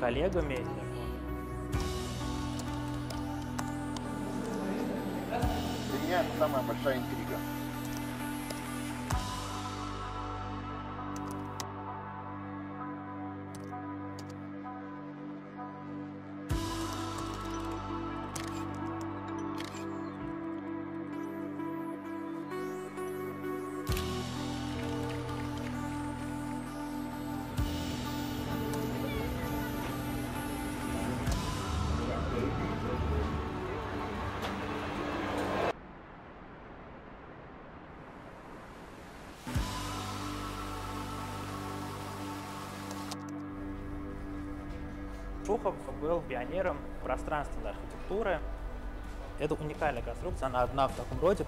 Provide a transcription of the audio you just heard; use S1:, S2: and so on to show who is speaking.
S1: коллегами.
S2: Для меня самая большая интрига.
S1: Шухов был пионером пространственной архитектуры. Это уникальная конструкция, она одна в таком роде